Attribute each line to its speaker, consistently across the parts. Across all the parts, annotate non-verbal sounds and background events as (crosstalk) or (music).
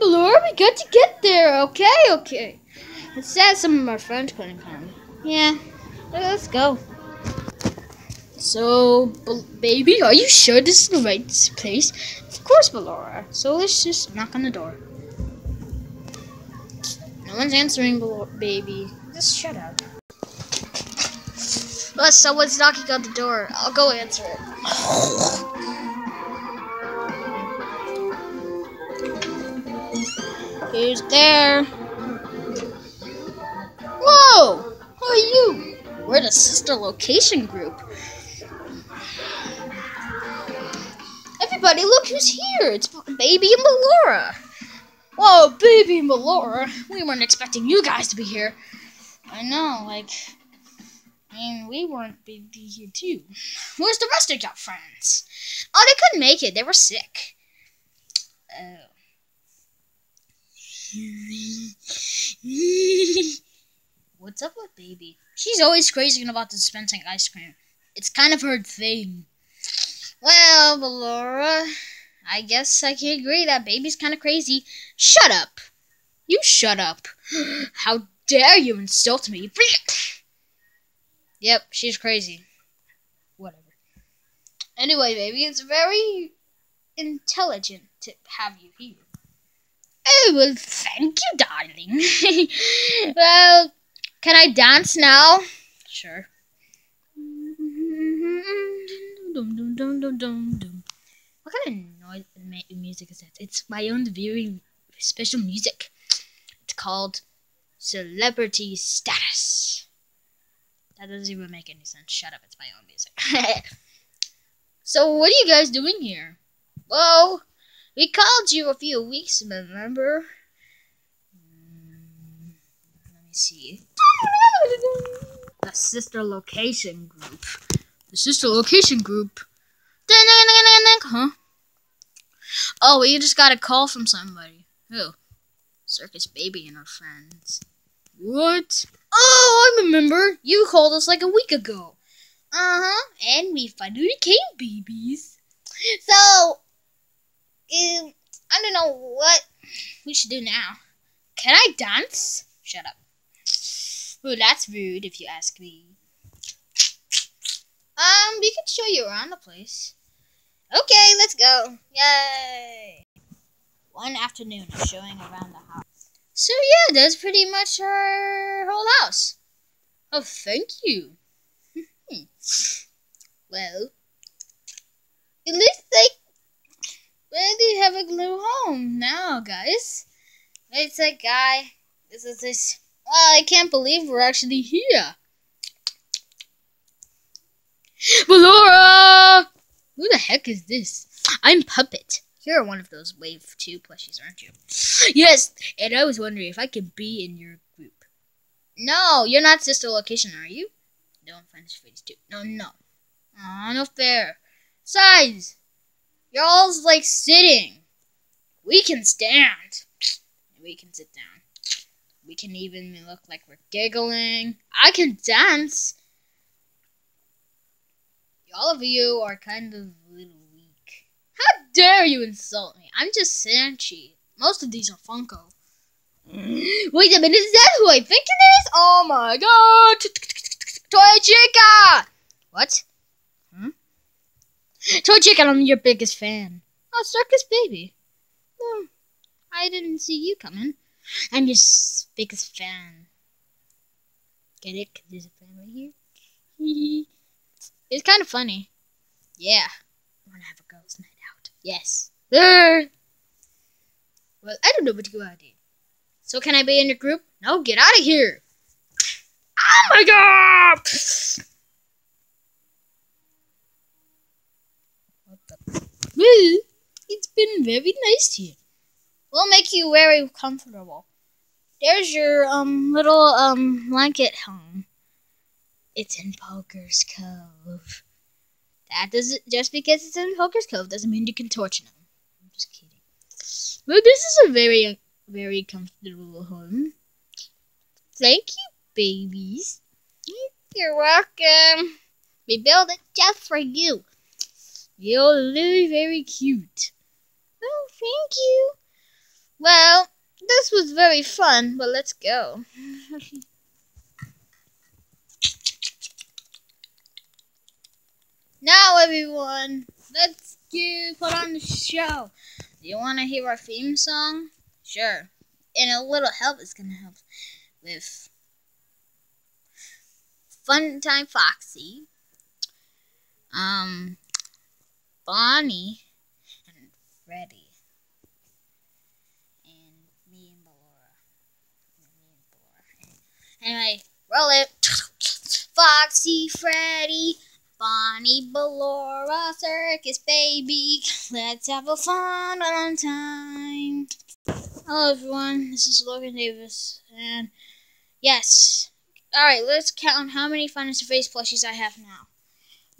Speaker 1: Blur, we got to get there. Okay, okay. It says some of our friends couldn't come. Yeah, let's go. So, baby, are you sure this is the right place? Of course, Ballora. So let's just knock on the door. No one's answering, Ballora, baby. Just shut up. Plus, someone's knocking on the door. I'll go answer it. Who's there? Whoa! Who are you? We're the sister location group. Everybody, look who's here! It's Baby and Ballora! Whoa, Baby and Ballora! We weren't expecting you guys to be here. I know, like... I mean, we weren't be here too. Where's the rest of your friends? Oh, they couldn't make it. They were sick. Oh. What's up with baby? She's always crazy about dispensing ice cream. It's kind of her thing. Well, Laura, I guess I can agree that baby's kind of crazy. Shut up. You shut up. (gasps) How dare you insult me? Yep, she's crazy. Whatever. Anyway, baby, it's very intelligent to have you here. Well, thank you, darling. (laughs) well, can I dance now? Sure. What kind of noise music is that? It's my own very special music. It's called Celebrity Status. That doesn't even make any sense. Shut up, it's my own music. (laughs) so what are you guys doing here? Whoa! We called you a few weeks, remember? Mm, let me see. The sister location group. The sister location group. Huh? Oh, you just got a call from somebody. Who? Circus Baby and her friends. What? Oh, I remember. You called us like a week ago. Uh huh. And we finally came, babies. So, know what we should do now. Can I dance? Shut up. Well, that's rude if you ask me. Um, we can show you around the place. Okay, let's go. Yay! One afternoon of showing around the house. So yeah, that's pretty much our whole house. Oh, thank you. (laughs) Hmm. well, it looks like you have a new home now, guys. It's a guy. This is this. Well, I can't believe we're actually here. Ballora! Who the heck is this? I'm Puppet. You're one of those Wave 2 plushies, aren't you? Yes, and I was wondering if I could be in your group. No, you're not sister location, are you? No, I'm Fantasy Freddy's No, no. Aw, no fair. Size! Y'all's like sitting. We can stand. We can sit down. We can even look like we're giggling. I can dance. All of you are kind of a little weak. How dare you insult me? I'm just Sanshee. Most of these are Funko. (gasps) Wait a minute, is that who I think it is? Oh my god! Toy Chica! What? Toy Chica, I'm your biggest fan. Oh, Circus Baby. Well, hmm. I didn't see you coming. I'm your biggest fan. Get it? Cause there's a fan right here. (laughs) it's kind of funny. Yeah. I wanna have a girls' night out. Yes. Well, I don't know what to go out did. So can I be in your group? No, get out of here. Oh my god! Well, it's been very nice here. We'll make you very comfortable. There's your um little um blanket home. It's in Poker's Cove. That doesn't just because it's in Poker's Cove doesn't mean you can torture them. I'm just kidding. Well, this is a very uh, very comfortable home. Thank you, babies. You're welcome. We built it just for you. You're very, very cute. Oh, thank you. Well, this was very fun, but let's go. (laughs) now, everyone, let's get, put on the show. Do you want to hear our theme song? Sure. And a little help is going to help with Funtime Foxy. Um, Bonnie and Freddy And me and Ballora. Me and Ballora. Anyway, roll it. (laughs) Foxy, Freddy, Bonnie, Ballora, Circus Baby. Let's have a fun on time. Hello, everyone. This is Logan Davis. And yes. Alright, let's count how many Final Fantasy Face plushies I have now.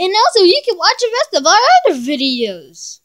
Speaker 1: And also, you can watch the rest of our other videos.